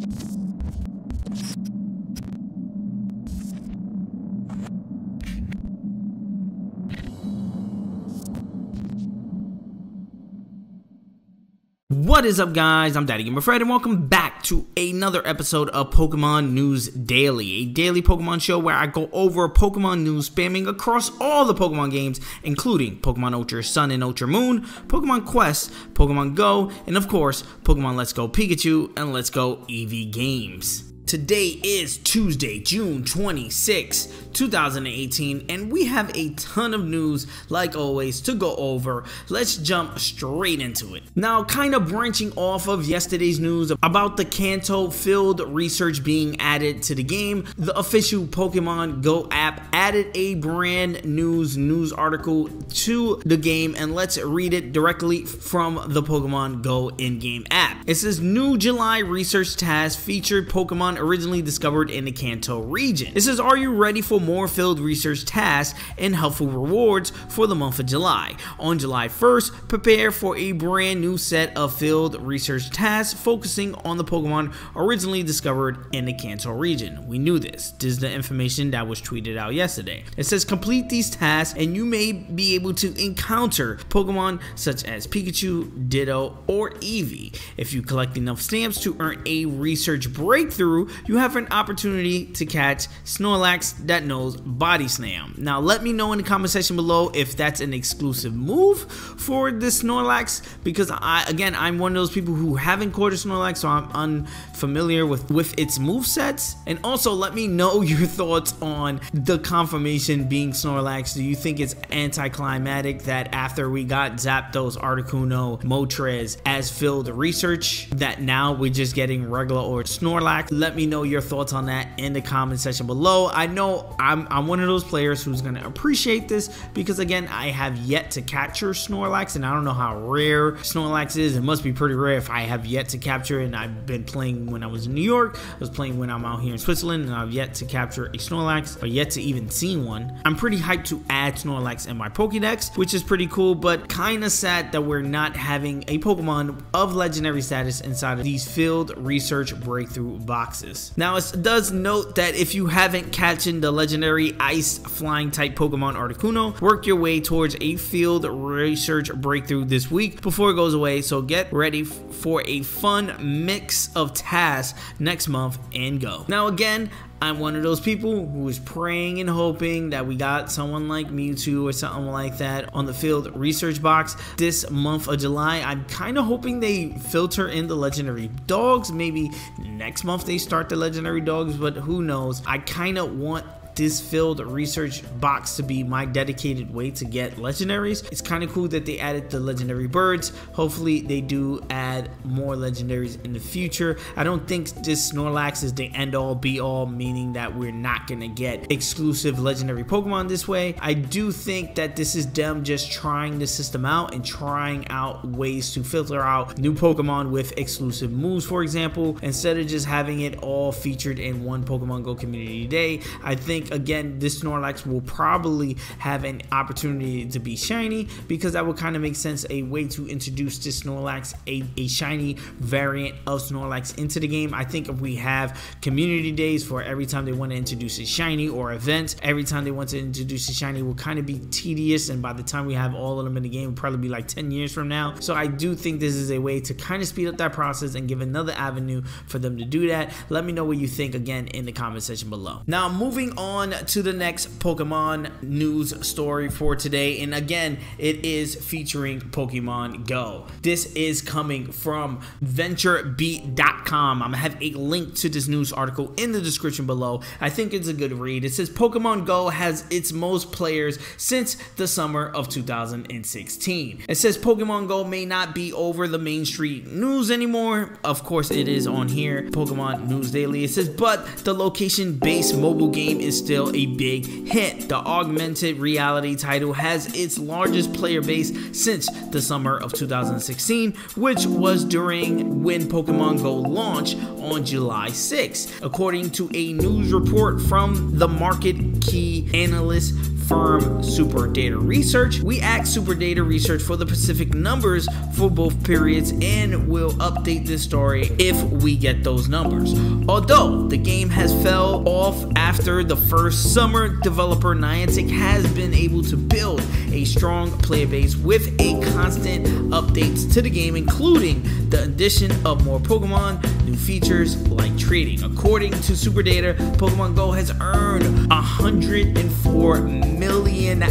Thank you. What is up guys, I'm Daddy Gamer Fred and welcome back to another episode of Pokemon News Daily, a daily Pokemon show where I go over Pokemon news spamming across all the Pokemon games, including Pokemon Ultra Sun and Ultra Moon, Pokemon Quest, Pokemon Go, and of course, Pokemon Let's Go Pikachu and Let's Go Eevee games. Today is Tuesday, June 26, 2018, and we have a ton of news, like always, to go over. Let's jump straight into it. Now, kind of branching off of yesterday's news about the Kanto field research being added to the game, the official Pokemon Go app added a brand news news article to the game, and let's read it directly from the Pokemon Go in-game app. It says, New July research task featured Pokemon originally discovered in the Kanto region. It says, are you ready for more field research tasks and helpful rewards for the month of July? On July 1st, prepare for a brand new set of field research tasks focusing on the Pokemon originally discovered in the Kanto region. We knew this. This is the information that was tweeted out yesterday. It says complete these tasks and you may be able to encounter Pokemon such as Pikachu, Ditto, or Eevee. If you collect enough stamps to earn a research breakthrough, you have an opportunity to catch Snorlax that knows Body Slam. Now, let me know in the comment section below if that's an exclusive move for this Snorlax, because I, again, I'm one of those people who haven't caught a Snorlax, so I'm unfamiliar with, with its move sets. And also, let me know your thoughts on the confirmation being Snorlax. Do you think it's anticlimactic that after we got Zapdos, Articuno, Moltres as field research, that now we're just getting regular or Snorlax? Let me me know your thoughts on that in the comment section below. I know I'm, I'm one of those players who's going to appreciate this because, again, I have yet to capture Snorlax, and I don't know how rare Snorlax is. It must be pretty rare if I have yet to capture it, and I've been playing when I was in New York. I was playing when I'm out here in Switzerland, and I've yet to capture a Snorlax, but yet to even see one. I'm pretty hyped to add Snorlax in my Pokedex, which is pretty cool, but kind of sad that we're not having a Pokemon of legendary status inside of these field research breakthrough boxes. Now, it does note that if you haven't catching the legendary ice flying type Pokemon Articuno, work your way towards a field research breakthrough this week before it goes away. So get ready for a fun mix of tasks next month and go. Now, again, I'm one of those people who is praying and hoping that we got someone like Mewtwo or something like that on the field research box this month of July. I'm kind of hoping they filter in the legendary dogs. Maybe next month they start the legendary dogs, but who knows? I kind of want this field research box to be my dedicated way to get legendaries. It's kind of cool that they added the legendary birds. Hopefully they do add more legendaries in the future. I don't think this Snorlax is the end all be all, meaning that we're not gonna get exclusive legendary Pokemon this way. I do think that this is them just trying the system out and trying out ways to filter out new Pokemon with exclusive moves, for example, instead of just having it all featured in one Pokemon Go community day. I think again this Snorlax will probably have an opportunity to be shiny because that would kind of make sense a way to introduce this Snorlax a, a shiny variant of Snorlax into the game. I think if we have community days for every time they want to introduce a shiny or event, every time they want to introduce a shiny will kind of be tedious and by the time we have all of them in the game will probably be like 10 years from now. So I do think this is a way to kind of speed up that process and give another avenue for them to do that. Let me know what you think again in the comment section below. Now moving on on to the next Pokemon news story for today. And again, it is featuring Pokemon Go. This is coming from VentureBeat.com. I'm gonna have a link to this news article in the description below. I think it's a good read. It says Pokemon Go has its most players since the summer of 2016. It says Pokemon Go may not be over the Main Street news anymore. Of course, it is on here, Pokemon News Daily. It says, but the location-based mobile game is still a big hit. The augmented reality title has its largest player base since the summer of 2016, which was during when Pokemon Go launched on July 6. According to a news report from the market key analyst firm Super Data Research. We asked Super Data Research for the specific numbers for both periods and we'll update this story if we get those numbers. Although the game has fell off after the first summer, developer Niantic has been able to build a strong player base with a constant updates to the game, including the addition of more Pokemon, new features like trading. According to Super Data, Pokemon Go has earned $104 million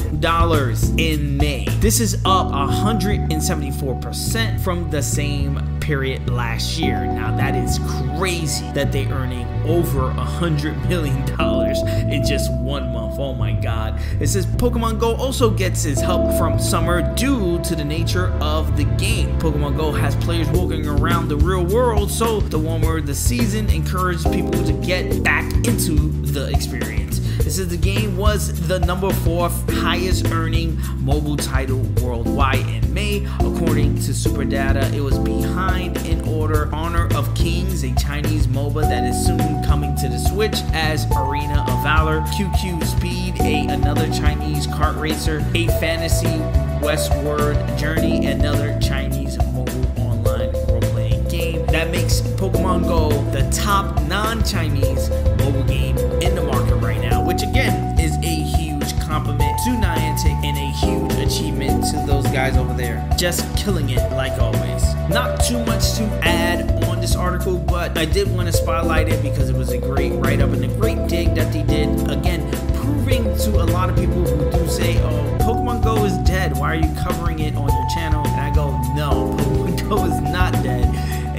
in May. This is up 174% from the same period last year. Now that is crazy that they earning over a hundred million dollars in just one month. Oh my god. It says Pokemon Go also gets its help from summer due to the nature of the game. Pokemon Go has players walking around the real world, so the warmer the season encourages people to get back into the experience. This is the game was the number four highest earning mobile title worldwide in May, according to Super Data. It was behind in order. Honor of Kings, a Chinese MOBA that is soon coming to the Switch as Arena of Valor, QQ Speed, a another Chinese kart racer, a fantasy Westward Journey, another Chinese mobile online role-playing game that makes Pokemon Go the top non-Chinese Just killing it like always. Not too much to add on this article, but I did want to spotlight it because it was a great write up and a great dig that they did. Again, proving to a lot of people who do say, oh, Pokemon Go is dead. Why are you covering it on your channel? And I go, no, Pokemon Go is not dead.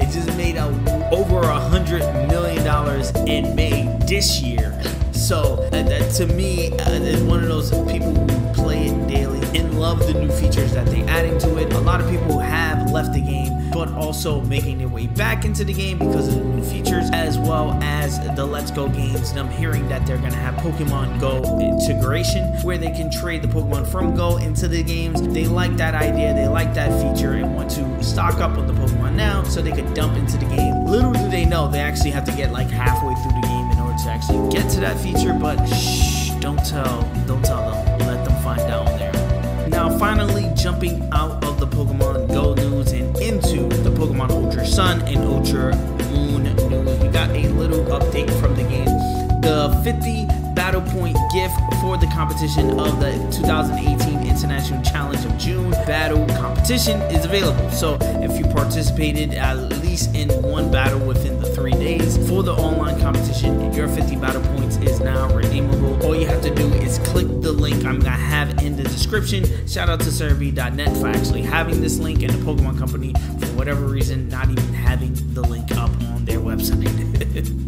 It just made a, over a hundred million dollars in May this year. So uh, that to me uh, is one of those people who play it daily and love the new features that they're adding to it. A lot of people have left the game, but also making their way back into the game because of the new features, as well as the Let's Go games. And I'm hearing that they're gonna have Pokemon Go integration, where they can trade the Pokemon from Go into the games. They like that idea, they like that feature, and want to stock up on the Pokemon now so they could dump into the game. Little do they know, they actually have to get like halfway through the game in order to actually get to that feature, but shh, don't tell, don't tell them. Now, finally, jumping out of the Pokemon Go news and into the Pokemon Ultra Sun and Ultra Moon news, we got a little update from the game. The 50 battle point gift for the competition of the 2018 International Challenge of June battle competition is available. So if you participated at least in one battle within description. Shout out to Serebii.net for actually having this link and the Pokemon Company for whatever reason not even having the link up on their website.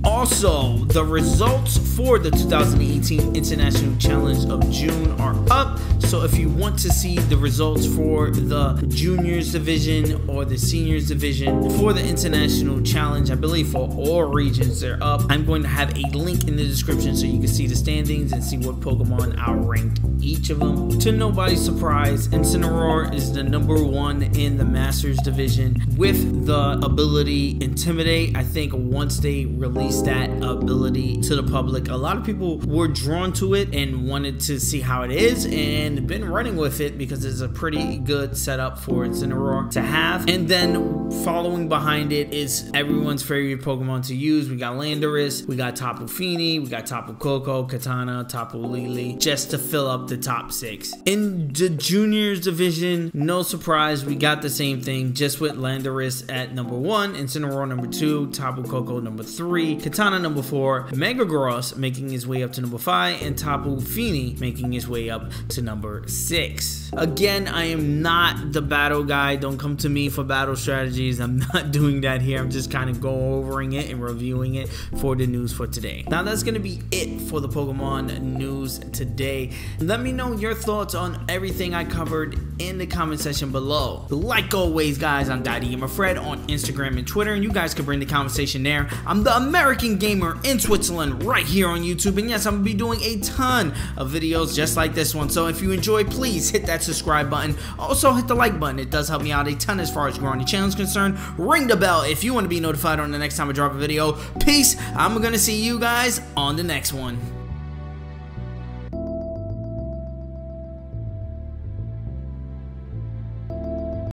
also, the results for the 2018 International Challenge of June are up. So if you want to see the results for the juniors division or the seniors division for the international challenge, I believe for all regions they're up. I'm going to have a link in the description so you can see the standings and see what Pokemon outranked each of them. To nobody's surprise, Incineroar is the number one in the Masters division with the ability Intimidate. I think once they release that ability to the public, a lot of people were drawn to it and wanted to see how it is and been running with it because it's a pretty good setup for Incineroar to have. And then following behind it is everyone's favorite Pokemon to use. We got Landorus, we got Tapu Fini, we got Tapu Koko, Kartana, Tapu Lele, just to fill up the top six. In the juniors division, no surprise, we got the same thing, just with Landorus at number one, Incineroar number two, Tapu Koko number three, number four, Metagross making his way up to number five, and Tapu Fini making his way up to number six. Again, I am not the battle guy. Don't come to me for battle strategies. I'm not doing that here. I'm just kind of going overing it and reviewing it for the news for today. Now, that's going to be it for the Pokemon news today. Let me know your thoughts on everything I covered in the comment section below. Like always, guys, I'm Daddy Gamer Fred on Instagram and Twitter, and you guys can bring the conversation there. I'm the American Gamer in Switzerland right here on YouTube, and yes, I'm to be doing a ton of videos just like this one. So if you enjoy, please hit that subscribe button. Also, hit the like button. It does help me out a ton as far as growing the channel is concerned. Ring the bell if you want to be notified on the next time I drop a video. Peace. I'm to see you guys on the next one.